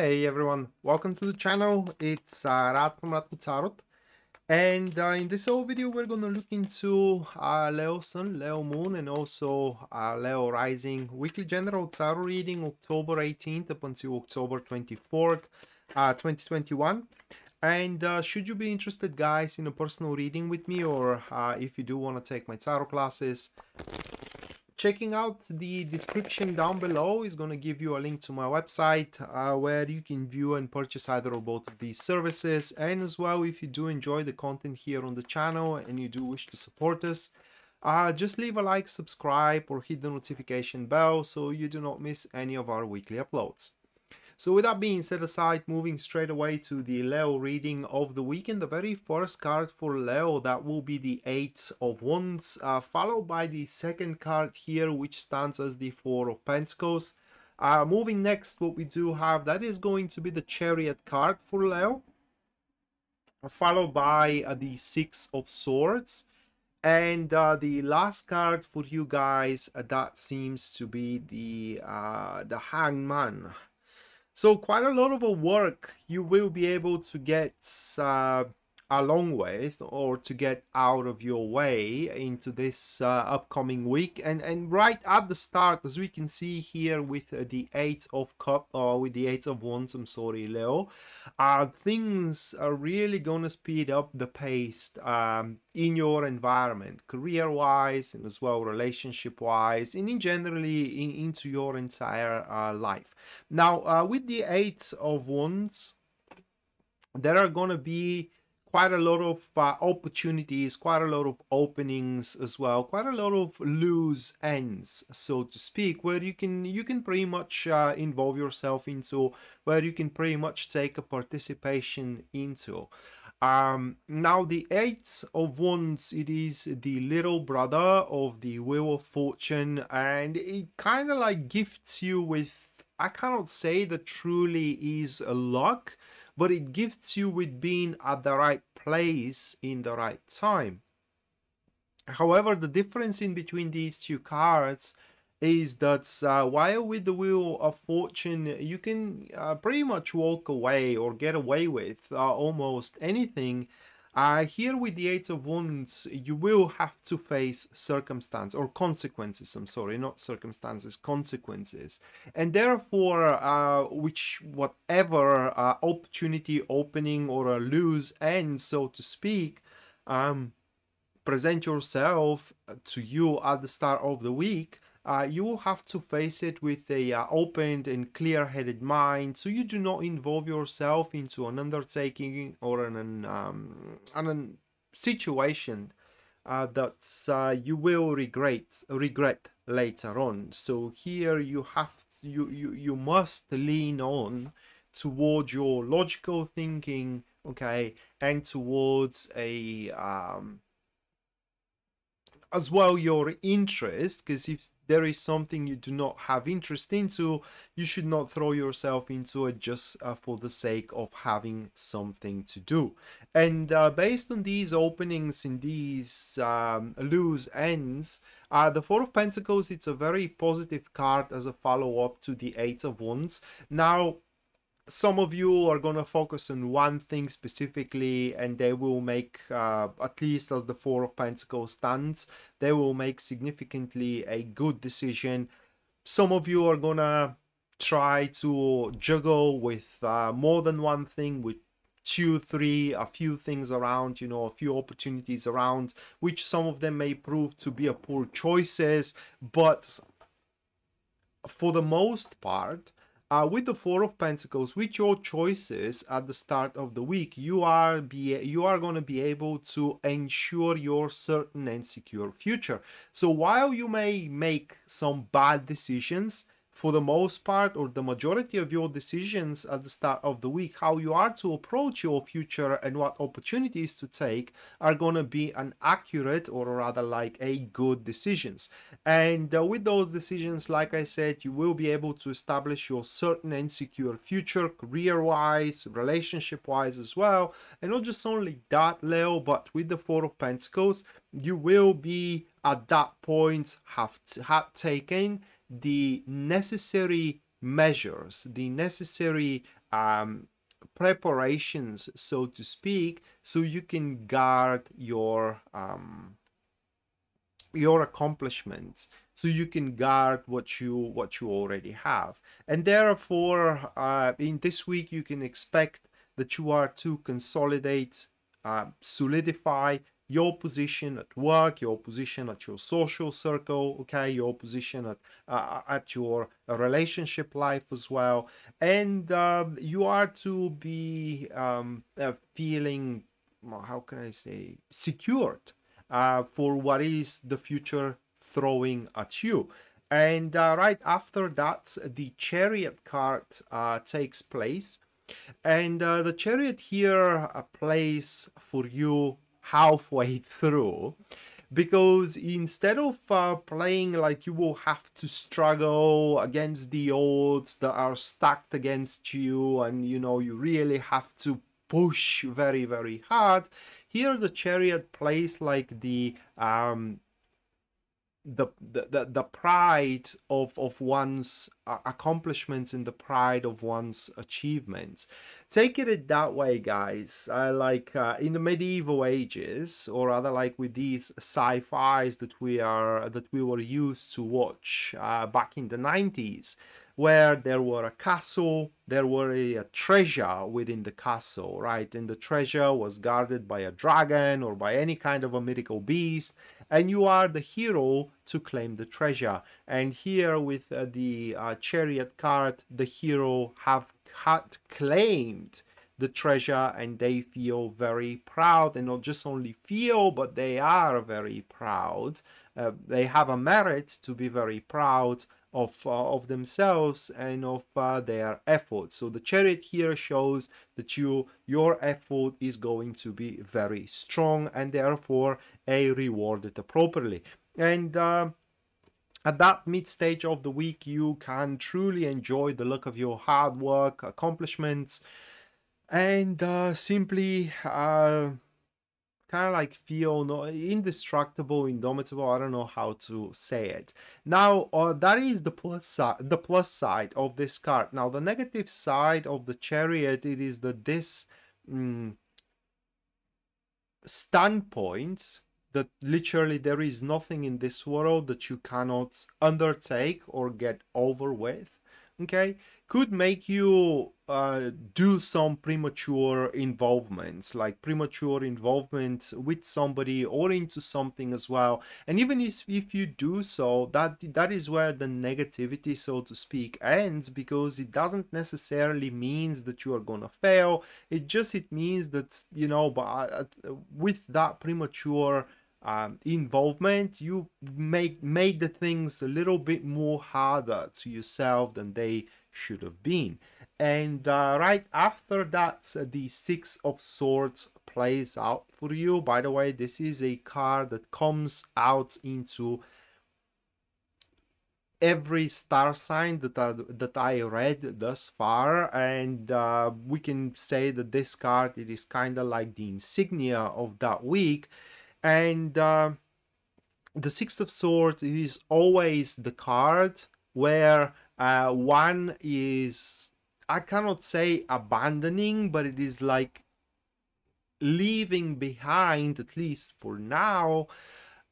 Hey everyone, welcome to the channel. It's uh, Rad from Radko Tarot. And uh, in this whole video, we're to look into uh, Leo Sun, Leo Moon, and also uh, Leo Rising weekly general tarot reading October 18th up until October 24th, uh, 2021. And uh, should you be interested, guys, in a personal reading with me, or uh, if you do want to take my tarot classes, checking out the description down below is going to give you a link to my website uh, where you can view and purchase either or both of these services. And as well if you do enjoy the content here on the channel and you do wish to support us uh, just leave a like subscribe or hit the notification bell so you do not miss any of our weekly uploads so with that being set aside, moving straight away to the Leo reading of the week, and the very first card for Leo, that will be the Eight of Wands, uh, followed by the second card here, which stands as the Four of Pentacles. Uh, moving next, what we do have, that is going to be the Chariot card for Leo, followed by uh, the Six of Swords. And uh, the last card for you guys, uh, that seems to be the uh, the Hangman. So quite a lot of work you will be able to get uh, along with or to get out of your way into this uh, upcoming week. And and right at the start as we can see here with uh, the eight of cup or uh, with the eight of wands i'm sorry leo uh things are really gonna speed up the pace um in your environment career wise and as well relationship wise and in generally in, into your entire uh, life. Now uh, with the eight of wands there are gonna be quite a lot of uh, opportunities, quite a lot of openings as well, quite a lot of loose ends, so to speak, where you can you can pretty much uh, involve yourself into, where you can pretty much take a participation into. Um, now the Eight of Wands, it is the little brother of the Wheel of Fortune, and it kind of like gifts you with, I cannot say that truly is a luck, but it gifts you with being at the right place in the right time. However, the difference in between these two cards is that uh, while with the Wheel of Fortune, you can uh, pretty much walk away or get away with uh, almost anything uh, here with the Eight of Wands, you will have to face circumstance or consequences. I'm sorry, not circumstances, consequences. And therefore, uh, which whatever uh, opportunity opening or a loose end, so to speak, um, present yourself to you at the start of the week, uh, you will have to face it with a uh, opened and clear-headed mind. So you do not involve yourself into an undertaking or an, um, an situation uh, that uh, you will regret regret later on. So here you have to, you, you you must lean on towards your logical thinking okay and towards a um, as well your interest because if there is something you do not have interest into, you should not throw yourself into it just uh, for the sake of having something to do. And uh, based on these openings in these um, loose ends, uh, the Four of Pentacles, it's a very positive card as a follow-up to the Eight of Wands. Now, some of you are going to focus on one thing specifically and they will make uh, at least as the four of pentacles stands they will make significantly a good decision. Some of you are gonna try to juggle with uh, more than one thing with two three a few things around you know a few opportunities around which some of them may prove to be a poor choices but for the most part uh, with the four of pentacles with your choices at the start of the week you are be you are going to be able to ensure your certain and secure future. So while you may make some bad decisions for the most part or the majority of your decisions at the start of the week how you are to approach your future and what opportunities to take are going to be an accurate or rather like a good decisions. And uh, with those decisions like i said you will be able to establish your certain and secure future career wise relationship wise as well. And not just only that leo but with the four of pentacles you will be at that point have, have taken the necessary measures, the necessary um, preparations, so to speak, so you can guard your um, your accomplishments so you can guard what you what you already have. And therefore uh, in this week you can expect that you are to consolidate uh, solidify your position at work your position at your social circle okay your position at uh, at your relationship life as well and um, you are to be um, uh, feeling how can i say secured uh, for what is the future throwing at you. And uh, right after that, the chariot card uh, takes place. And the chariot here plays for you halfway through because instead of uh, playing like you will have to struggle against the odds that are stacked against you and you know you really have to push very very hard here the chariot plays like the um the, the, the pride of, of one's uh, accomplishments and the pride of one's achievements. Take it that way, guys. Uh, like uh, in the medieval ages, or rather like with these sci-fis that we are that we were used to watch uh, back in the 90s where there were a castle, there were a, a, treasure within the castle, right? And the treasure was guarded by a dragon or by any kind of a mythical beast, and you are the hero to claim the treasure. And here with uh, the uh, chariot card, the hero have had claimed the treasure and they feel very proud and not just only feel but they are very proud uh, they have a merit to be very proud of, uh, of themselves and of uh, their efforts. So the chariot here shows that you your effort is going to be very strong and therefore a rewarded appropriately. And uh, at that mid stage of the week, you can truly enjoy the look of your hard work, accomplishments, and uh, simply uh, kind of like feel no, indestructible, indomitable. I don't know how to say it. Now, uh, that is the plus side, the plus side of this card. Now, the negative side of the chariot, it is that this mm, standpoint that literally there is nothing in this world that you cannot undertake or get over with. Okay, could make you uh, do some premature involvements, like premature involvement with somebody or into something as well. And even if, if you do so, that that is where the negativity, so to speak, ends because it doesn't necessarily means that you are gonna fail. It just it means that you know, but uh, with that premature um, involvement, you make made the things a little bit more harder to yourself than they should have been. And uh, right after that, uh, the Six of Swords plays out for you. By the way, this is a card that comes out into every star sign that I, that I read thus far and uh, we can say that this card it is kind of like the insignia of that week and uh, the six of swords is always the card where uh, one is, I cannot say abandoning, but it is like leaving behind, at least for now,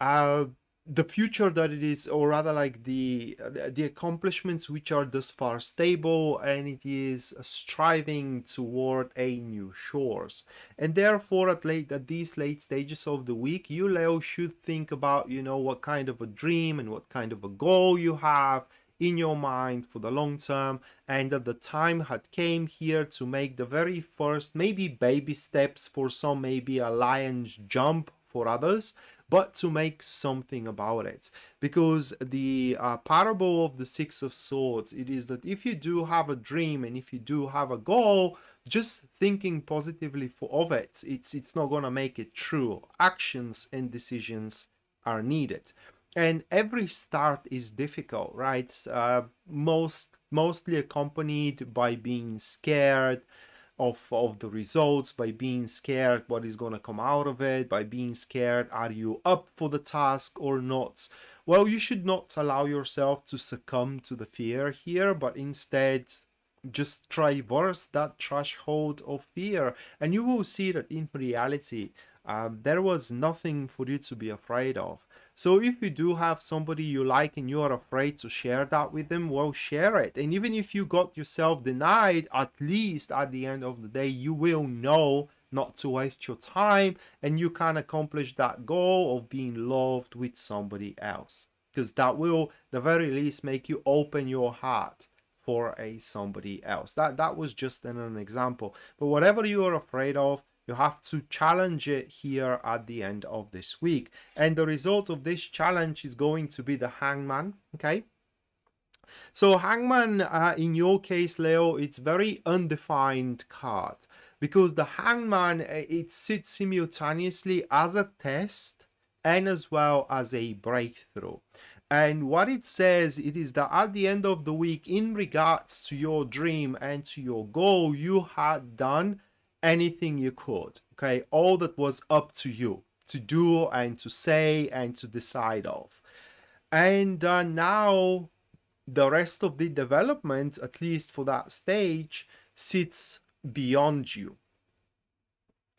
uh, the future that it is or rather like the the accomplishments which are thus far stable and it is striving toward a new shores. And therefore at late at these late stages of the week you leo should think about you know what kind of a dream and what kind of a goal you have in your mind for the long term and that the time had came here to make the very first maybe baby steps for some maybe a lion's jump for others but to make something about it. Because the uh, parable of the six of swords it is that if you do have a dream and if you do have a goal just thinking positively for, of it it's it's not gonna make it true. Actions and decisions are needed. And every start is difficult right? Uh, most mostly accompanied by being scared of of the results by being scared what is going to come out of it by being scared are you up for the task or not? Well you should not allow yourself to succumb to the fear here but instead just traverse that threshold of fear and you will see that in reality um, there was nothing for you to be afraid of. So if you do have somebody you like and you are afraid to share that with them well share it. And even if you got yourself denied at least at the end of the day you will know not to waste your time and you can accomplish that goal of being loved with somebody else. Because that will the very least make you open your heart for a somebody else. That that was just an, an example. But whatever you are afraid of you have to challenge it here at the end of this week. And the result of this challenge is going to be the hangman okay? So hangman uh, in your case leo it's very undefined card. Because the hangman uh, it sits simultaneously as a test and as well as a breakthrough. And what it says it is that at the end of the week in regards to your dream and to your goal you had done anything you could okay? All that was up to you to do and to say and to decide of. And uh, now the rest of the development at least for that stage sits beyond you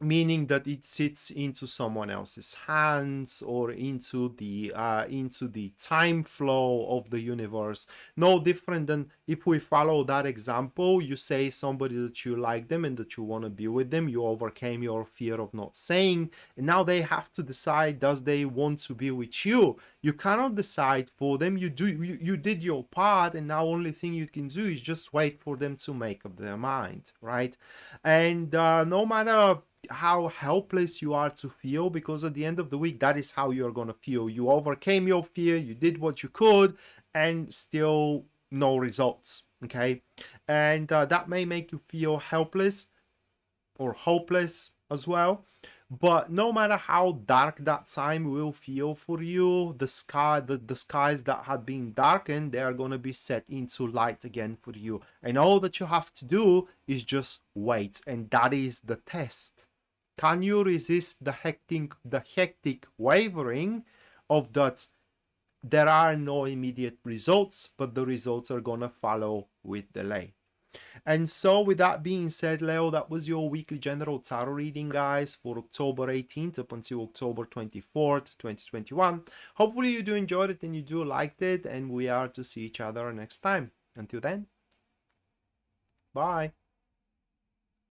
meaning that it sits into someone else's hands or into the uh, into the time flow of the universe. No different than if we follow that example you say somebody that you like them and that you want to be with them you overcame your fear of not saying and now they have to decide does they want to be with you? You cannot decide for them. You do you, you did your part and now only thing you can do is just wait for them to make up their mind right? And uh, no matter how helpless you are to feel because at the end of the week that is how you're going to feel. You overcame your fear you did what you could and still no results okay? And uh, that may make you feel helpless or hopeless as well but no matter how dark that time will feel for you the sky the, the skies that had been darkened they are going to be set into light again for you. And all that you have to do is just wait and that is the test can you resist the hectic, the hectic wavering of that there are no immediate results, but the results are gonna follow with delay. And so with that being said, Leo, that was your weekly general tarot reading, guys, for October 18th up until October 24th, 2021. Hopefully you do enjoyed it and you do liked it, and we are to see each other next time. Until then, bye.